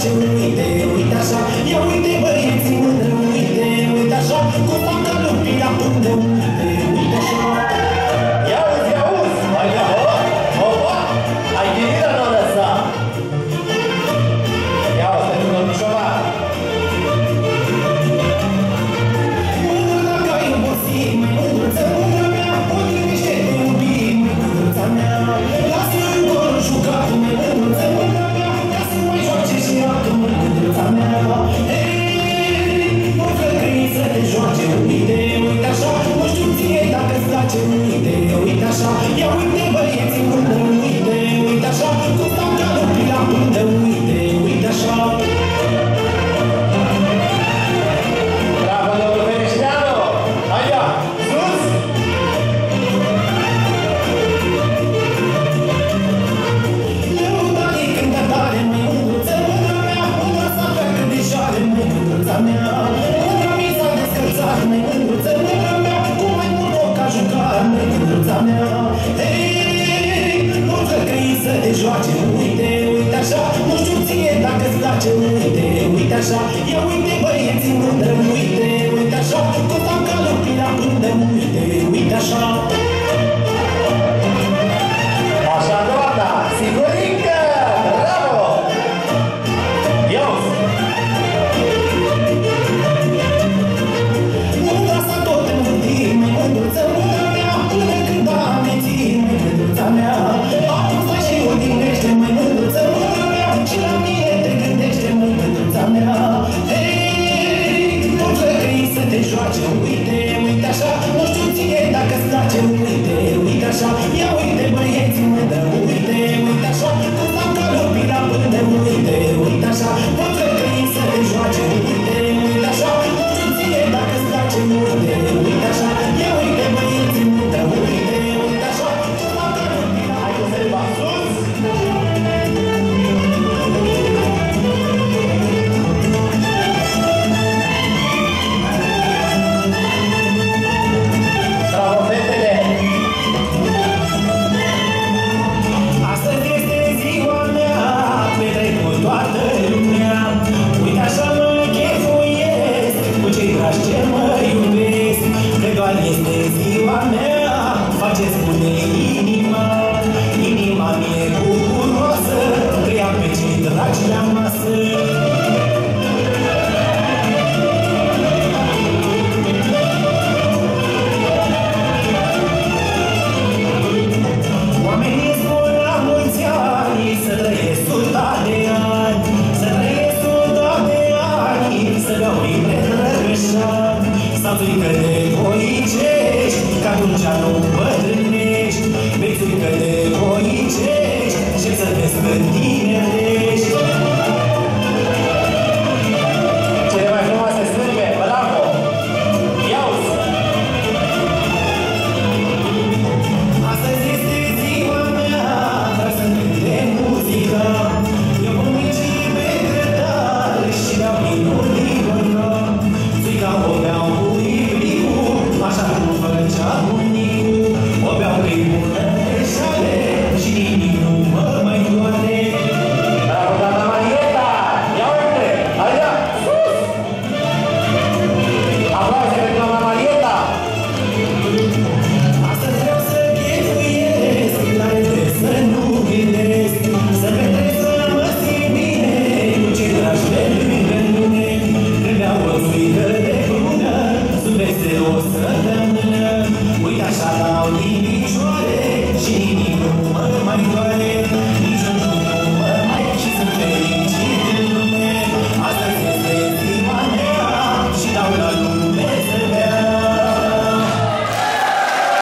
to eat it, we yeah, we did, uite așa, ia uite băieții, uite, uite, uite așa, tot am ca lumea, uite, uite așa. Dacă-ți place, uite, uite așa. Ia uite băieți, mă dă, uite, uite așa. Cum am calopii la pânte, uite, uite așa. no padrinești, mi-ai fi pe de voice.